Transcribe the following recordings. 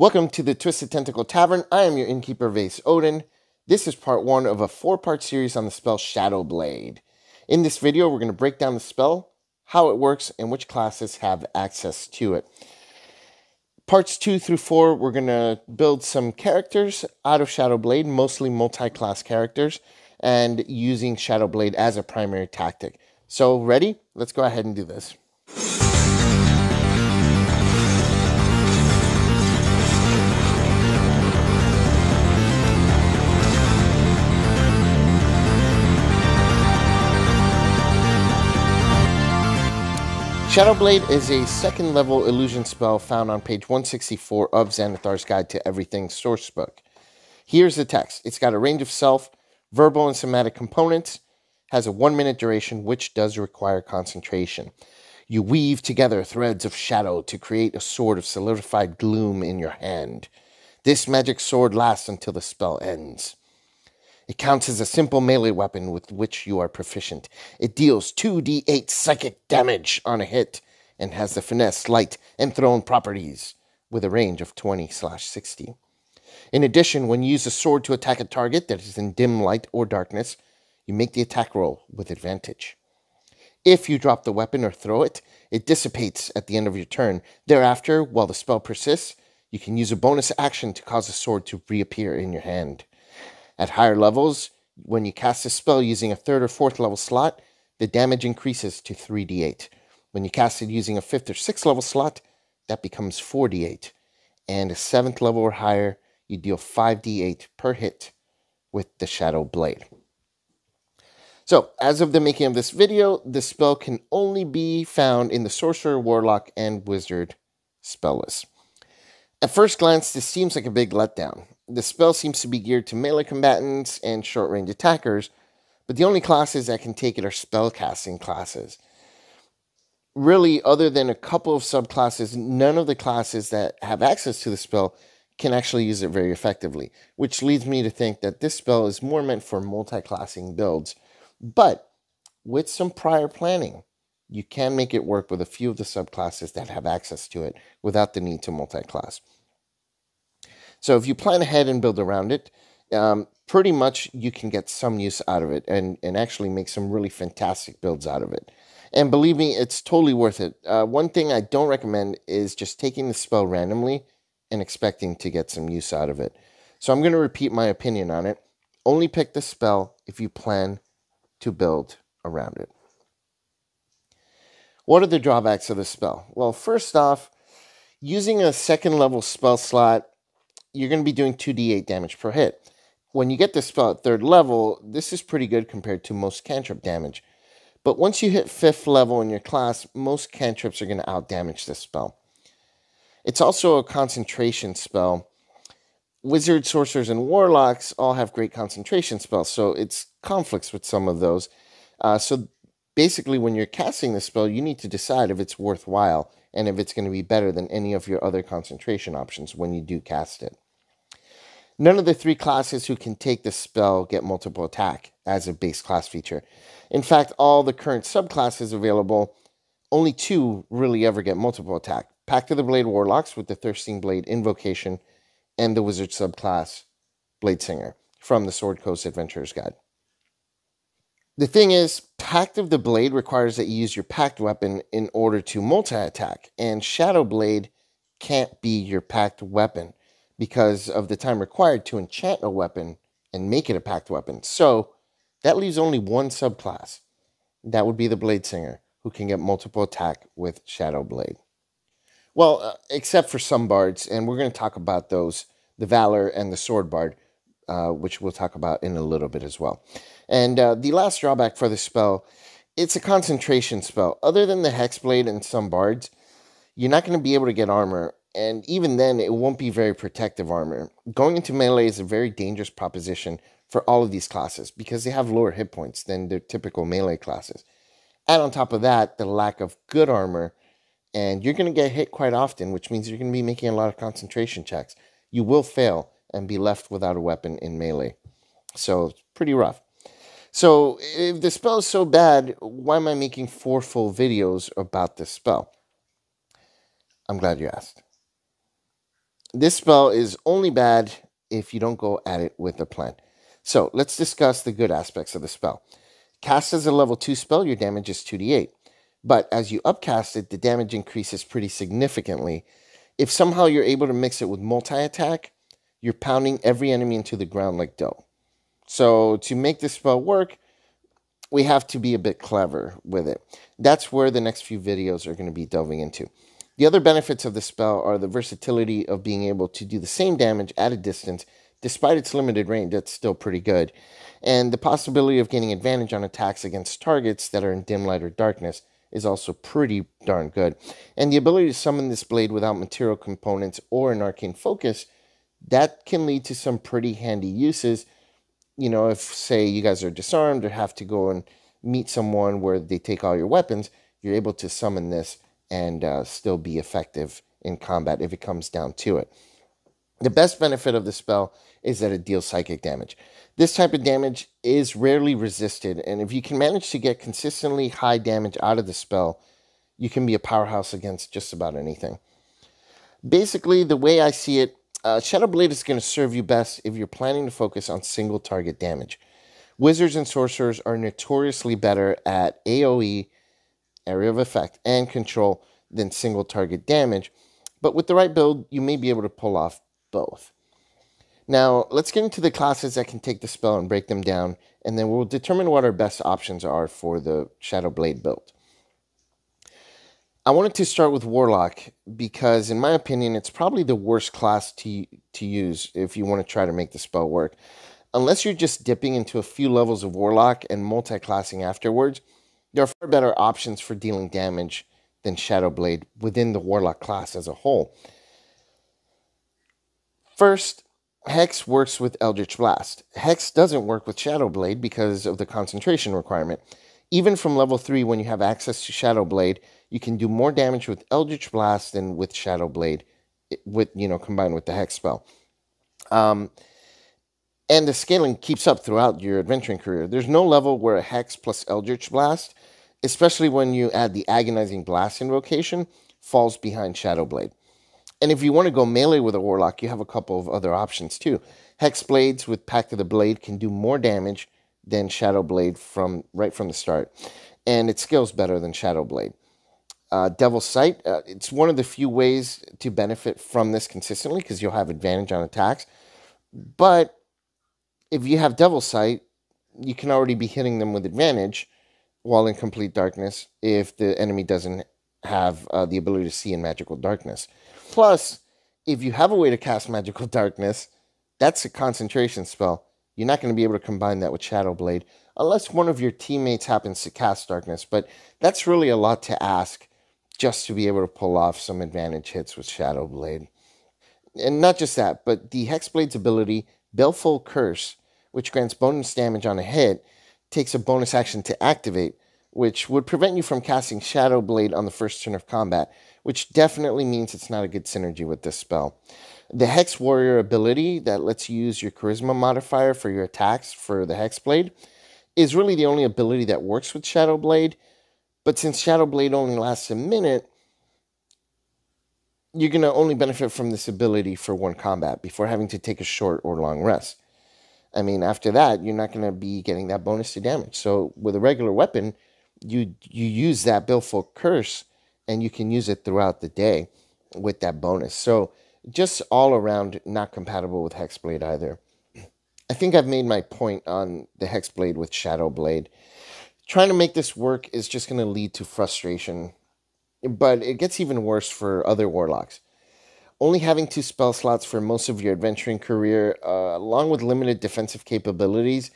Welcome to the Twisted Tentacle Tavern. I am your innkeeper, Vase Odin. This is part one of a four part series on the spell Shadow Blade. In this video, we're going to break down the spell, how it works, and which classes have access to it. Parts two through four, we're going to build some characters out of Shadow Blade, mostly multi class characters, and using Shadow Blade as a primary tactic. So, ready? Let's go ahead and do this. Shadowblade is a second level illusion spell found on page 164 of Xanathar's Guide to Everything sourcebook. Here's the text it's got a range of self, verbal, and somatic components, has a one minute duration, which does require concentration. You weave together threads of shadow to create a sword of solidified gloom in your hand. This magic sword lasts until the spell ends. It counts as a simple melee weapon with which you are proficient. It deals 2d8 psychic damage on a hit and has the finesse, light, and thrown properties with a range of 20 slash 60. In addition, when you use a sword to attack a target that is in dim light or darkness, you make the attack roll with advantage. If you drop the weapon or throw it, it dissipates at the end of your turn. Thereafter, while the spell persists, you can use a bonus action to cause a sword to reappear in your hand. At higher levels, when you cast a spell using a third or fourth level slot, the damage increases to 3d8. When you cast it using a fifth or sixth level slot, that becomes 4d8. And a seventh level or higher, you deal 5d8 per hit with the Shadow Blade. So, as of the making of this video, the spell can only be found in the Sorcerer, Warlock, and Wizard spell list. At first glance, this seems like a big letdown the spell seems to be geared to melee combatants and short range attackers, but the only classes that can take it are spellcasting classes. Really, other than a couple of subclasses, none of the classes that have access to the spell can actually use it very effectively, which leads me to think that this spell is more meant for multi classing builds. But with some prior planning, you can make it work with a few of the subclasses that have access to it without the need to multi class. So if you plan ahead and build around it, um, pretty much you can get some use out of it and, and actually make some really fantastic builds out of it. And believe me, it's totally worth it. Uh, one thing I don't recommend is just taking the spell randomly and expecting to get some use out of it. So I'm going to repeat my opinion on it. Only pick the spell if you plan to build around it. What are the drawbacks of the spell? Well, first off, using a second level spell slot you're going to be doing 2d8 damage per hit. When you get this spell at third level, this is pretty good compared to most cantrip damage. But once you hit fifth level in your class, most cantrips are going to outdamage this spell. It's also a concentration spell. Wizards, sorcerers, and warlocks all have great concentration spells, so it's conflicts with some of those. Uh, so basically, when you're casting this spell, you need to decide if it's worthwhile and if it's going to be better than any of your other concentration options when you do cast it. None of the three classes who can take the spell get multiple attack as a base class feature. In fact, all the current subclasses available, only two really ever get multiple attack. Pact of the Blade Warlocks with the Thirsting Blade Invocation and the Wizard subclass Bladesinger from the Sword Coast Adventurer's Guide. The thing is, Pact of the Blade requires that you use your Pact weapon in order to multi attack, and Shadow Blade can't be your Pact weapon because of the time required to enchant a weapon and make it a Pact weapon. So that leaves only one subclass. That would be the Bladesinger, who can get multiple attack with Shadow Blade. Well, uh, except for some bards, and we're going to talk about those the Valor and the Sword Bard, uh, which we'll talk about in a little bit as well. And uh, the last drawback for the spell, it's a concentration spell. Other than the Hexblade and some bards, you're not going to be able to get armor. And even then, it won't be very protective armor. Going into melee is a very dangerous proposition for all of these classes because they have lower hit points than their typical melee classes. And on top of that, the lack of good armor, and you're going to get hit quite often, which means you're going to be making a lot of concentration checks. You will fail and be left without a weapon in melee. So it's pretty rough. So if the spell is so bad, why am I making four full videos about this spell? I'm glad you asked. This spell is only bad if you don't go at it with a plan. So let's discuss the good aspects of the spell. Cast as a level 2 spell, your damage is 2d8. But as you upcast it, the damage increases pretty significantly. If somehow you're able to mix it with multi attack, you're pounding every enemy into the ground like dough. So to make this spell work, we have to be a bit clever with it. That's where the next few videos are going to be delving into. The other benefits of the spell are the versatility of being able to do the same damage at a distance, despite its limited range, that's still pretty good, and the possibility of gaining advantage on attacks against targets that are in dim light or darkness is also pretty darn good. And the ability to summon this blade without material components or an arcane focus, that can lead to some pretty handy uses. You know, if say you guys are disarmed or have to go and meet someone where they take all your weapons, you're able to summon this and uh, still be effective in combat if it comes down to it. The best benefit of the spell is that it deals psychic damage. This type of damage is rarely resisted, and if you can manage to get consistently high damage out of the spell, you can be a powerhouse against just about anything. Basically, the way I see it, uh, Shadow Blade is going to serve you best if you're planning to focus on single target damage. Wizards and sorcerers are notoriously better at AoE area of effect, and control than single target damage. But with the right build, you may be able to pull off both. Now, let's get into the classes that can take the spell and break them down, and then we'll determine what our best options are for the Shadow Blade build. I wanted to start with Warlock because, in my opinion, it's probably the worst class to, to use if you want to try to make the spell work. Unless you're just dipping into a few levels of Warlock and multi-classing afterwards, there are far better options for dealing damage than Shadow Blade within the Warlock class as a whole. First, Hex works with Eldritch Blast. Hex doesn't work with Shadow Blade because of the concentration requirement. Even from level 3, when you have access to Shadow Blade, you can do more damage with Eldritch Blast than with Shadow Blade, with you know combined with the Hex spell. Um, and the scaling keeps up throughout your adventuring career. There's no level where a Hex plus Eldritch Blast, especially when you add the Agonizing Blast invocation, falls behind Shadow Blade. And if you want to go melee with a Warlock, you have a couple of other options too. Hex Blades with Pact of the Blade can do more damage than Shadow Blade from right from the start, and it scales better than Shadow Blade. Uh, Devil's Sight, uh, it's one of the few ways to benefit from this consistently because you'll have advantage on attacks. But if you have Devil Sight, you can already be hitting them with advantage while in complete darkness if the enemy doesn't have uh, the ability to see in magical darkness. Plus, if you have a way to cast magical darkness, that's a concentration spell. You're not going to be able to combine that with Shadow Blade unless one of your teammates happens to cast darkness, but that's really a lot to ask just to be able to pull off some advantage hits with Shadow Blade. And not just that, but the Hexblade's ability, Baleful Curse, which grants bonus damage on a hit, takes a bonus action to activate, which would prevent you from casting Shadow Blade on the first turn of combat, which definitely means it's not a good synergy with this spell. The Hex Warrior ability that lets you use your Charisma modifier for your attacks for the Hex Blade is really the only ability that works with Shadow Blade. But since Shadow Blade only lasts a minute, you're going to only benefit from this ability for one combat before having to take a short or long rest. I mean, after that, you're not going to be getting that bonus to damage. So with a regular weapon, you you use that Baleful Curse, and you can use it throughout the day with that bonus. So just all around not compatible with Hexblade either. I think I've made my point on the Hexblade with Shadow Blade. Trying to make this work is just going to lead to frustration, but it gets even worse for other warlocks only having two spell slots for most of your adventuring career, uh, along with limited defensive capabilities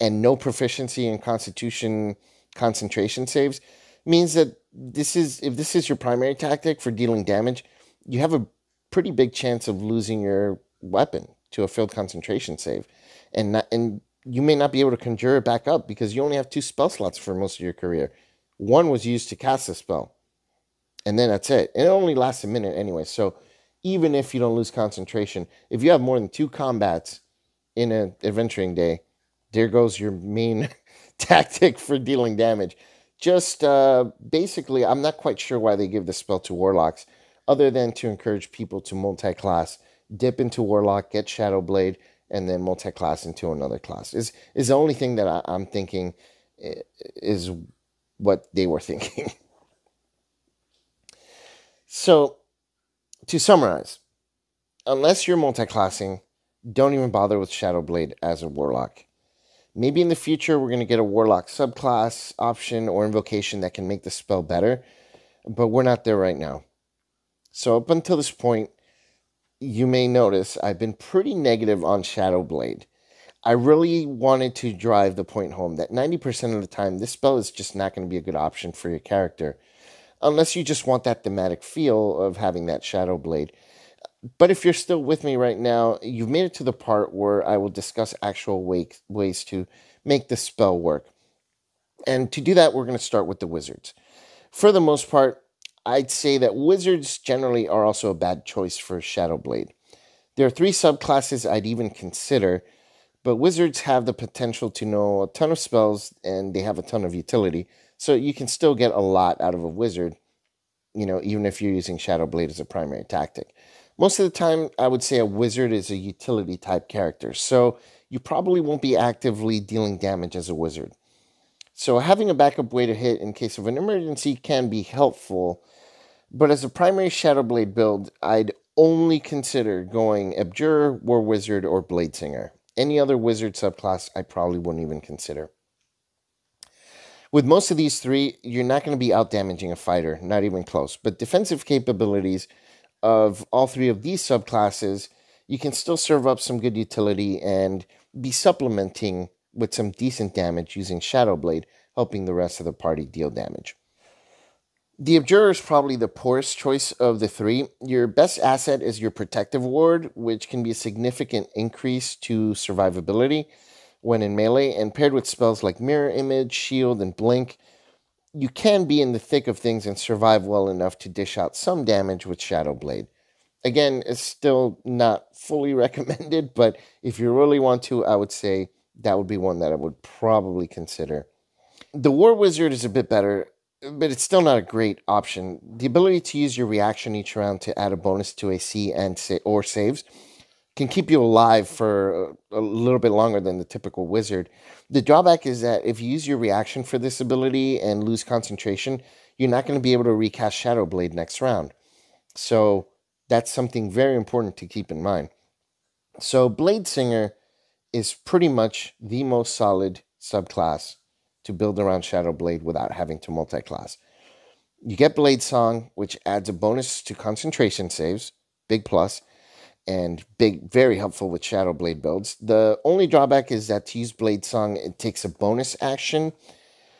and no proficiency in Constitution concentration saves, means that this is if this is your primary tactic for dealing damage, you have a pretty big chance of losing your weapon to a failed concentration save, and not, and you may not be able to conjure it back up because you only have two spell slots for most of your career. One was used to cast a spell, and then that's it. And it only lasts a minute anyway, so even if you don't lose concentration. If you have more than two combats in an adventuring day, there goes your main tactic for dealing damage. Just uh, basically, I'm not quite sure why they give the spell to warlocks, other than to encourage people to multi-class dip into Warlock, get Shadow Blade, and then multi-class into another class. Is is the only thing that I, I'm thinking is what they were thinking. so, to summarize, unless you're multi-classing, don't even bother with Shadow Blade as a Warlock. Maybe in the future we're going to get a Warlock subclass option or invocation that can make the spell better, but we're not there right now. So up until this point, you may notice I've been pretty negative on Shadow Blade. I really wanted to drive the point home that 90% of the time, this spell is just not going to be a good option for your character, unless you just want that thematic feel of having that Shadow Blade. But if you're still with me right now, you've made it to the part where I will discuss actual way, ways to make the spell work. And to do that, we're going to start with the wizards. For the most part, I'd say that wizards generally are also a bad choice for Shadow Blade. There are three subclasses I'd even consider, but wizards have the potential to know a ton of spells and they have a ton of utility, so you can still get a lot out of a wizard, you know, even if you're using Shadow Blade as a primary tactic. Most of the time, I would say a wizard is a utility type character, so you probably won't be actively dealing damage as a wizard. So having a backup way to hit in case of an emergency can be helpful, but as a primary Shadow Blade build, I'd only consider going Abjurer, War Wizard, or Blade Singer. Any other wizard subclass, I probably wouldn't even consider. With most of these three, you're not going to be out damaging a fighter, not even close. But defensive capabilities of all three of these subclasses, you can still serve up some good utility and be supplementing with some decent damage using Shadow Blade, helping the rest of the party deal damage. The Abjurer is probably the poorest choice of the three. Your best asset is your Protective Ward, which can be a significant increase to survivability when in melee, and paired with spells like Mirror Image, Shield, and Blink, you can be in the thick of things and survive well enough to dish out some damage with Shadow Blade. Again, it's still not fully recommended, but if you really want to, I would say that would be one that I would probably consider. The War Wizard is a bit better but it's still not a great option. The ability to use your reaction each round to add a bonus to AC and sa- or saves can keep you alive for a, little bit longer than the typical wizard. The drawback is that if you use your reaction for this ability and lose concentration, you're not going to be able to recast Shadow Blade next round. So that's something very important to keep in mind. So Blade Singer is pretty much the most solid subclass to build around Shadow Blade without having to multi-class. You get Blade Song, which adds a bonus to concentration saves, big plus, and big, very helpful with Shadow Blade builds. The only drawback is that to use Blade Song, it takes a bonus action,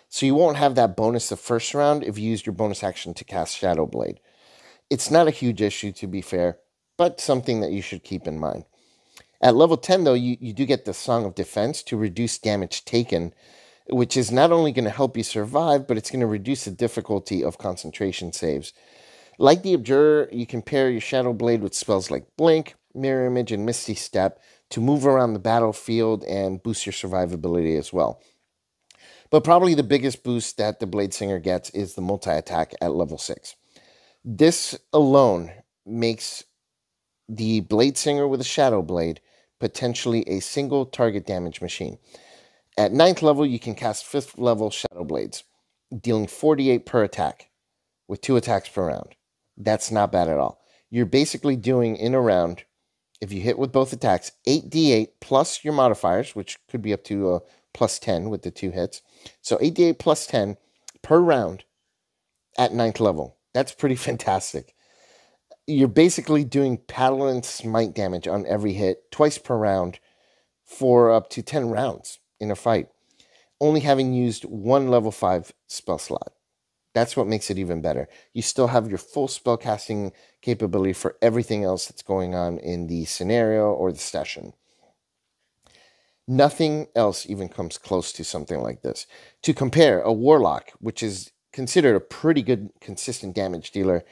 so you won't have that bonus the first round if you used your bonus action to cast Shadow Blade. It's not a huge issue, to be fair, but something that you should keep in mind. At level 10, though, you, you do get the Song of Defense to reduce damage taken which is not only going to help you survive, but it's going to reduce the difficulty of concentration saves. Like the Abjurer, you can pair your Shadow Blade with spells like Blink, Mirror Image, and Misty Step to move around the battlefield and boost your survivability as well. But probably the biggest boost that the Blade Singer gets is the multi attack at level 6. This alone makes the Blade Singer with a Shadow Blade potentially a single target damage machine. At ninth level, you can cast fifth level Shadow Blades, dealing 48 per attack with two attacks per round. That's not bad at all. You're basically doing in a round, if you hit with both attacks, 8d8 plus your modifiers, which could be up to a uh, plus 10 with the two hits. So 8d8 plus 10 per round at ninth level. That's pretty fantastic. You're basically doing Paladin Smite damage on every hit, twice per round, for up to 10 rounds in a fight, only having used one level 5 spell slot. That's what makes it even better. You still have your full spell casting capability for everything else that's going on in the scenario or the session. Nothing else even comes close to something like this. To compare, a Warlock, which is considered a pretty good consistent damage dealer,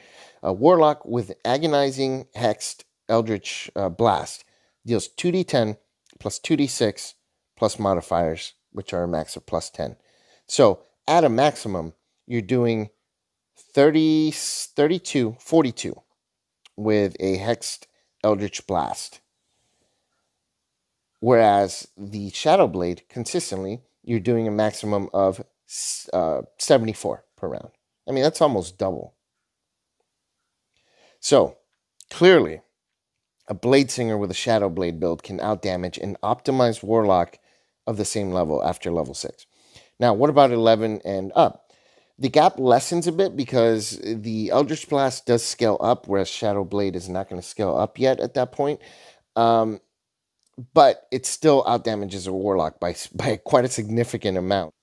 a Warlock with Agonizing Hexed Eldritch uh, Blast deals 2d10 plus 2d6 plus modifiers, which are a max of plus 10. So at a maximum, you're doing 30, 32, 42 with a hexed Eldritch Blast. Whereas the Shadow Blade, consistently, you're doing a maximum of uh, 74 per round. I mean, that's almost double. So, clearly, a Blade Singer with a Shadow Blade build can outdamage an optimized Warlock of the same level after level 6. Now, what about 11 and up? The gap lessens a bit because the Eldritch Blast does scale up, whereas Shadow Blade is not going to scale up yet at that point. Um, but it still outdamages a Warlock by, by quite a significant amount.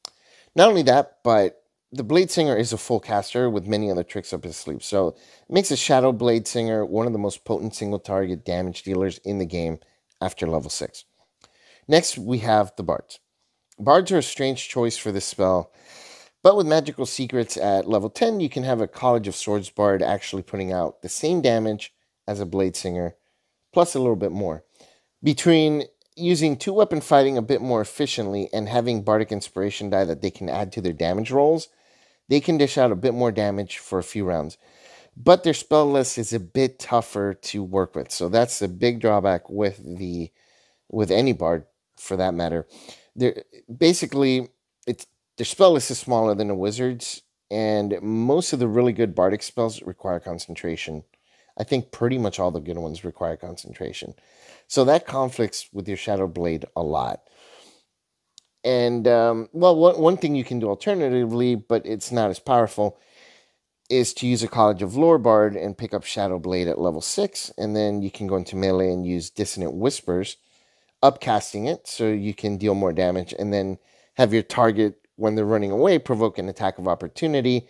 Not only that, but the Blade Singer is a full caster with many other tricks up his sleeve. So it makes a Shadow Blade Singer one of the most potent single target damage dealers in the game after level 6. Next, we have the Bards. Bards are a strange choice for this spell, but with magical secrets at level 10, you can have a College of Swords Bard actually putting out the same damage as a Blade Singer, plus a little bit more. Between using two weapon fighting a bit more efficiently and having Bardic Inspiration die that they can add to their damage rolls, they can dish out a bit more damage for a few rounds. But their spell list is a bit tougher to work with. So that's a big drawback with the with any bard for that matter. They're basically it's their spell list is smaller than a wizard's, and most of the really good bardic spells require concentration. I think pretty much all the good ones require concentration. So that conflicts with your Shadow Blade a lot. And um, well, one, one thing you can do alternatively, but it's not as powerful, is to use a College of Lore Bard and pick up Shadow Blade at level 6. And then you can go into melee and use Dissonant Whispers, upcasting it so you can deal more damage. And then have your target, when they're running away, provoke an attack of opportunity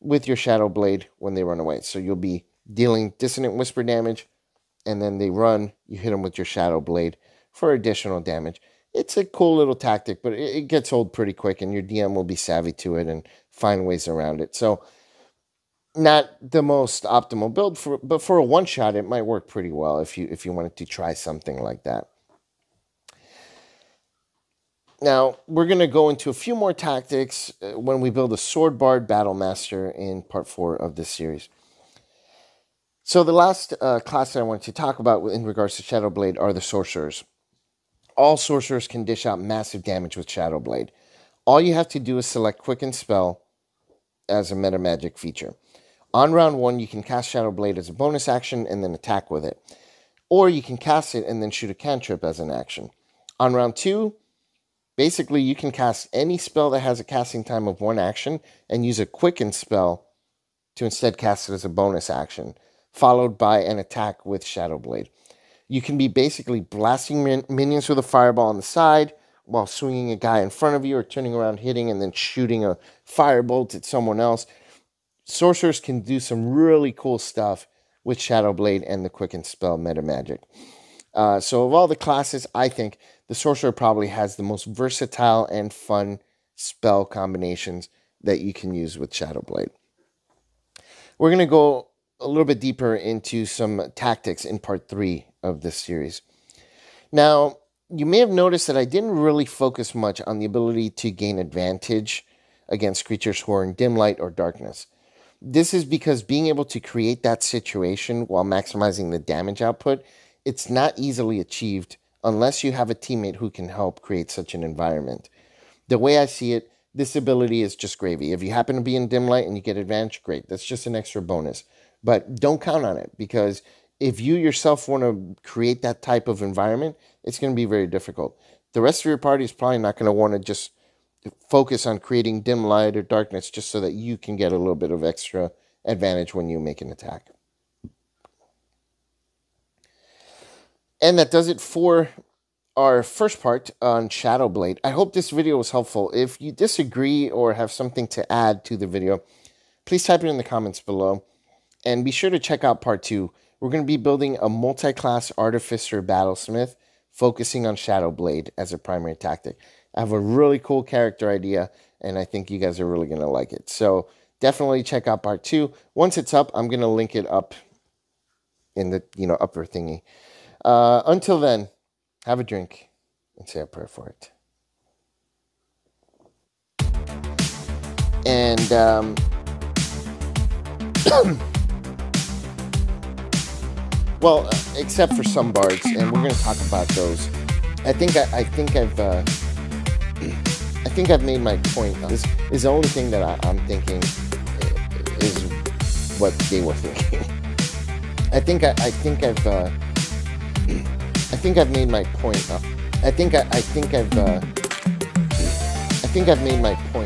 with your Shadow Blade when they run away. So you'll be dealing Dissonant Whisper damage, and then they run, you hit them with your Shadow Blade for additional damage it's a cool little tactic, but it, gets old pretty quick, and your DM will be savvy to it and find ways around it. So, not the most optimal build for, but for a one shot, it might work pretty well if you if you wanted to try something like that. Now, we're going to go into a few more tactics uh, when we build a Sword Bard Battle Master in part four of this series. So, the last uh, class that I wanted to talk about in regards to Shadow Blade are the Sorcerers all sorcerers can dish out massive damage with Shadow Blade. All you have to do is select Quicken Spell as a meta magic feature. On round one, you can cast Shadow Blade as a bonus action and then attack with it. Or you can cast it and then shoot a cantrip as an action. On round two, basically you can cast any spell that has a casting time of one action and use a Quicken spell to instead cast it as a bonus action, followed by an attack with Shadow Blade. You can be basically blasting min- minions with a fireball on the side while swinging a guy in front of you or turning around hitting and then shooting a firebolt at someone else. Sorcerers can do some really cool stuff with Shadow Blade and the Quicken Spell meta magic. Uh, so, of all the classes, I think the Sorcerer probably has the most versatile and fun spell combinations that you can use with Shadowblade. We're going to go a little bit deeper into some tactics in part three of this series. Now, you may have noticed that I didn't really focus much on the ability to gain advantage against creatures who are in dim light or darkness. This is because being able to create that situation while maximizing the damage output, it's not easily achieved unless you have a teammate who can help create such an environment. The way I see it, this ability is just gravy. If you happen to be in dim light and you get advantage, great. That's just an extra bonus. But don't count on it because if you yourself want to create that type of environment, it's going to be very difficult. The rest of your party is probably not going to want to just focus on creating dim light or darkness just so that you can get a little bit of extra advantage when you make an attack. And that does it for our first part on Shadow Blade. I hope this video was helpful. If you disagree or have something to add to the video, please type it in the comments below. And be sure to check out part two we're going to be building a multi-class Artificer Battlesmith focusing on Shadow Blade as a primary tactic. I have a really cool character idea, and I think you guys are really going to like it. So definitely check out part two. Once it's up, I'm going to link it up in the you know upper thingy. Uh, until then, have a drink and say a prayer for it. And um, Well, uh, except for some bards, and we're going to talk about those. I think I, I think I've uh, I think I've made my point. Is is the only thing that I, I'm thinking is what they were thinking. I think I, I think I've uh, I think I've made my point. I think I, I think I've uh, I think I've made my point.